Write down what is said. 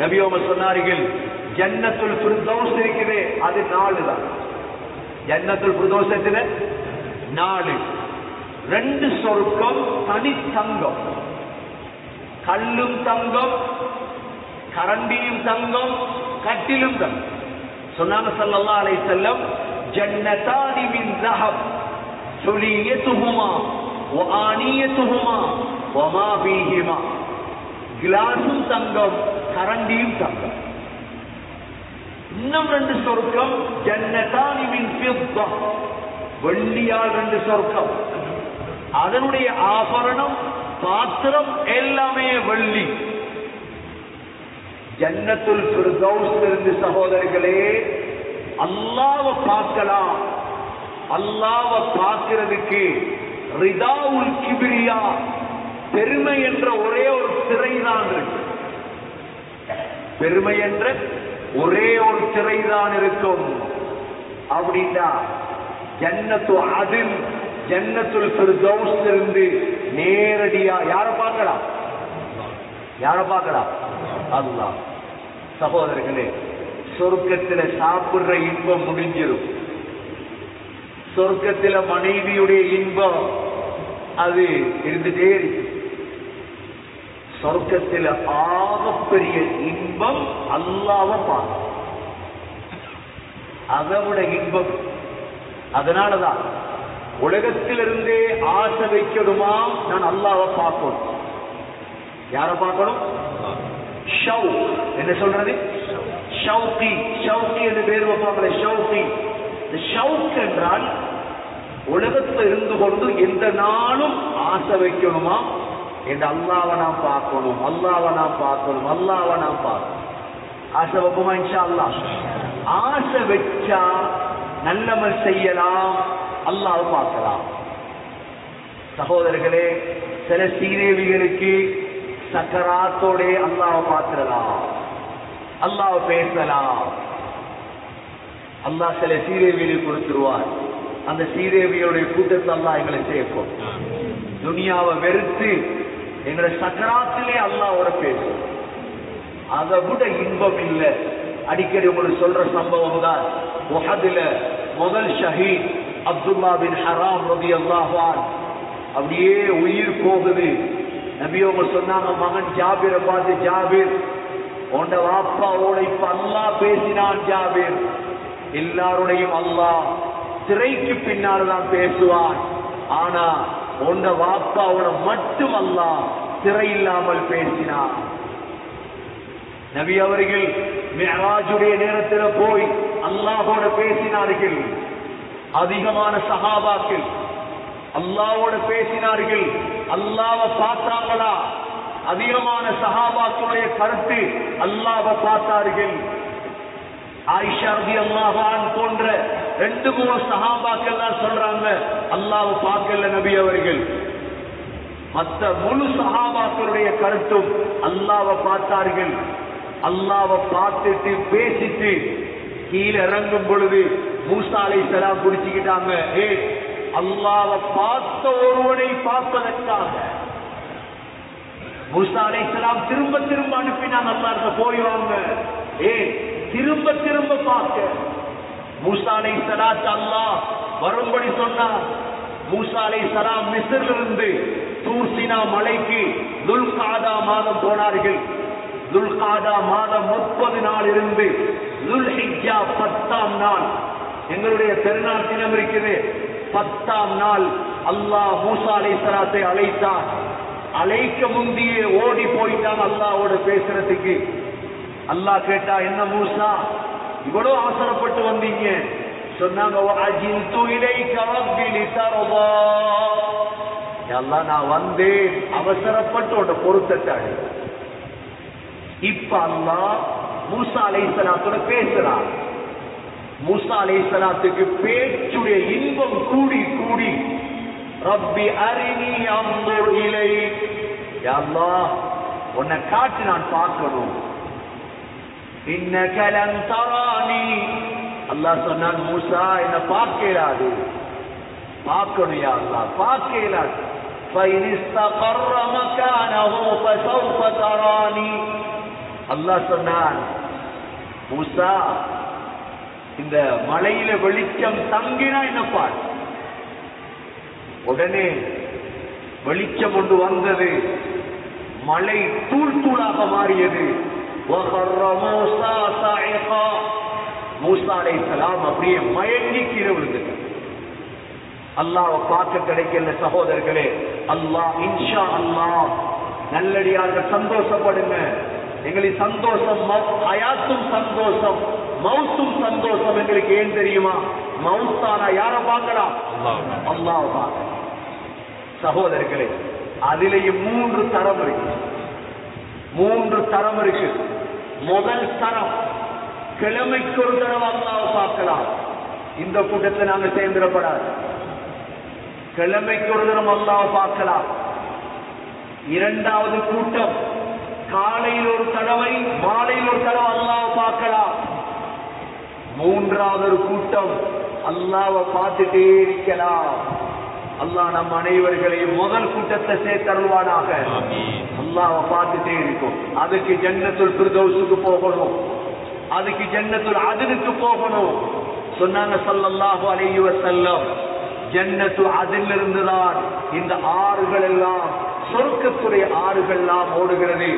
நபியோம சொன்னார்கள் ஜன்னத்துல் புருதோஸ் இருக்குது அது நாலு தான். ஜன்னத்துல் புருதோஸ் நாலு. ரெண்டு சொருக்கம் தனி தங்கம். கல்லும் தங்கம் கரண்டியும் தங்கம் கட்டிலும் தங்கம். சொன்னாங்க சல்லா அலை செல்லம் ஜன்னதானி மின் ரஹப் சுலியத்துஹுமா ஒ ஆனியத்துஹுமா ஒமா பீஹிமா கிளாஸும் தங்கம் கரண்டியும் தங்கம் இன்னும் ரெண்டு சொர்க்கம் ஜன்னதானி வெள்ளியால் ரெண்டு சொர்க்கம் அதனுடைய ஆபரணம் பாத்திரம் எல்லாமே வெள்ளி ஜன்னத்துல் ஃபிர்தௌஸ் இருந்து சகோதரர்களே அல்லாஹ்வை பார்க்கலாம் அல்லாஹ்வை பார்க்கிறதுக்கு ரிதாவுல் கிபிரியா பெருமை என்ற ஒரே ஒரு சிறைதான் இருக்கு. பெருமை என்ற ஒரே ஒரு சிறைதான் இருக்கும். அப்படின்னா ஜன்னத்து அதில் ஜன்னத்துல் ஃபிர்தௌஸ் இருந்து நேரடியா யார பார்க்கலாம் யார பார்க்கலாம் அதுதான் சகோதரர்களே சொர்க்கத்துல சாப்பிடுற இன்பம் முடிஞ்சிடும் சொர்க்கத்துல மனைவியுடைய இன்பம் அது இருந்துட்டே இருக்கு. சொர்க்கத்துல ஆகப்பெரிய இன்பம் அல்லாவ பார்க்க அதோட இன்பம் அதனாலதான் உலகத்திலிருந்தே ஆசை வைக்கணுமா நான் அல்லாவ பார்க்கணும் யார பார்க்கணும் ஷவு என்ன சொல்றது ஷவுகி ஷவுகி என்று பேர் வைப்பாங்களே ஷவுகி இந்த ஷவுக் என்றால் உலகத்துல இருந்து கொண்டு எந்த நாளும் ஆசை வைக்கணுமா இந்த அல்லாவை நாம் பார்க்கணும் அல்லாவை நாம் பார்க்கணும் அல்லாவை நாம் பார்க்கணும். ஆசை வைப்போமா இன்ஷா அல்லா ஆசை வச்சா நல்லமல் செய்யலாம் அல்லாவை பார்க்கலாம். சகோதரர்களே சில சீதேவிகளுக்கு சக்கராத்தோட அல்லாவை பார்த்திடலாம் அல்லாவை பேசலாம். அல்லாஹ் சில சீதேவியை கொடுத்துருவார். அந்த சீதேவியோடைய கூட்டத்தை அல்லாஹ் எங்களை சேர்க்கும். துனியாவை வெறுத்து எங்களை சக்கராத்திலே அல்லாவோட பேசும் அதை விட இன்பம் இல்லை. அடிக்கடி உங்களுக்கு சொல்ற சம்பவம் தான். உஹதுல முதல் ஷஹீத் அப்துல்லா பின் ஹராம் ரபி அல்லாஹான் அப்படியே உயிர் போகுது. நபியோங்க சொன்னாங்க மகன் ஜாபிரை பார்த்து ஜாபிர். உண்ட வாப்பாவோட இப்ப அல்லாஹ் பேசினான் ஜாபிர். எல்லாருடையும் அல்லாஹ் திரைக்கு பின்னால் தான் பேசுவான். ஆனா உண்ட வாப்பாவோட மட்டும் அல்லாஹ் திரை இல்லாமல் நபி அவர்கள் மெஹராஜுடைய நேரத்தில் போய் அல்லாஹோட பேசினார்கள். அதிகமான சகாபாக்கள் அல்லாவோட பேசினார்கள். அல்லாவை பார்த்தாங்களா? அதிகமான சகாபாக்களுடைய கருத்து அல்லாவை பார்த்தார்கள். ஆயிஷா அல்லாஹான் போன்ற ரெண்டு மூணு சகாபாக்கள் தான் சொல்றாங்க அல்லாவை பார்க்கல நபி அவர்கள். மற்ற முழு சகாபாக்களுடைய கருத்தும் அல்லாவை பார்த்தார்கள். அல்லாவை பார்த்துட்டு பேசிட்டு கீழே இறங்கும் பொழுது மூசாலை சலாம் குடிச்சுக்கிட்டாங்க ஏ அல்லாவை பார்த்த ஒருவனை பார்ப்பதற்காக. மூசாலை செலாம் சலாம் திரும்ப திரும்ப அனுப்பினாங்க அல்லாட்ட போய் வாங்க. ஏ திரும்ப திரும்ப பார்க்க. மூசாலை சலாத் அல்லாஹ் வரும்படி சொன்னார். மூசாலை சலாம் மிஸ்ரில் இருந்து தூர்சினா மலைக்கு துல்காதா மாதம் போனார்கள். துல்காதா மாதம் முப்பது நாள் இருந்து துல்ஹிஜா பத்தாம் நாள். எங்களுடைய பெருநாள் தினம் இருக்குது. பத்தாம் நாள் அல்லாஹ் மூசா அலை சலாத்தை அழைத்தான். அழைக்க முந்தியே ஓடி போயிட்டான் அல்லாவோட பேசுறதுக்கு. அல்லாஹ் கேட்டா என்ன மூசா இவ்வளவு அவசரப்பட்டு வந்தீங்க. சொன்னாங்க நான் வந்தேன். அவசரப்பட்டு உன்னை பொருத்தத்தாடு. இப்ப அல்லா மூசா அலைசலாத்தோட பேசுறான். மூசா அலைசலாத்துக்கு பேச்சுடைய இன்பம் கூடி கூடி ரப்பி அரிணி அம்புர் இலை உன்னை காட்டு நான் பார்க்கணும். இன்னக லன் தரானி அல்லாஹ் சொன்னான் மூசா என்ன பார்க்க இயலாது பார்க்கணும் யா அல்லாஹ் பார்க்க இயலாது فإن استقر مكانه فسوف تراني அல்லாஹ் சொன்னான் மூசா இந்த மலையில வெளிச்சம் தங்கினா என்ன பார் உடனே வெளிச்சம் ஒன்று வந்தது மலை தூள் தூளாக மாறியது அப்படியே மயங்கி கீழே விழுந்துட்டார். அல்லாவை பார்க்க கிடைக்கல சகோதரர்களே அல்லாஹ் இன்ஷா அல்லாஹ் நல்லடியாக சந்தோஷப்படுங்க. எங்களுக்கு சந்தோஷம் அயாத்தும் சந்தோஷம் மவுசும் சந்தோஷம் எங்களுக்கு ஏன் தெரியுமா? மவுசானா யார பார்க்கலாம்? அல்லாவை பார்க்கலாம். சகோதரர்களே அதிலேயே மூன்று தரம் இருக்கு. மூன்று தரம் இருக்கு. முதல் தரம் கிழமைக்கு ஒரு தடவை அல்லாவை பார்க்கலாம். இந்த கூட்டத்தை நாங்கள் சேர்ந்துடப்படாது. கிழமைக்கு ஒரு தரம் அல்லாவை பார்க்கலாம். இரண்டாவது கூட்டம் காலையில் ஒரு தடவை மாலையில் ஒரு தடவை அல்லாவை பார்க்கலாம். மூன்றாவது ஒரு கூட்டம் அல்லாவை பார்த்துட்டே இருக்கலாம். அல்லாஹ் நம் அனைவர்களையும் முதல் கூட்டத்தை சேர்த்தருள்வானாக. அல்லாஹ்வை பார்த்துட்டே இருக்கும் அதுக்கு ஜன்னத்துள் பிரதோசுக்கு போகணும் அதுக்கு ஜன்னத்துள் அதனுக்கு போகணும் சொன்னாங்க சல்லல்லாஹு அலையுவ செல்லம் ஜன்னத்து அதிலிருந்துதான் இந்த ஆறுகள் எல்லாம் சொர்க்கத்துடைய ஆறுகள் எல்லாம் ஓடுகிறது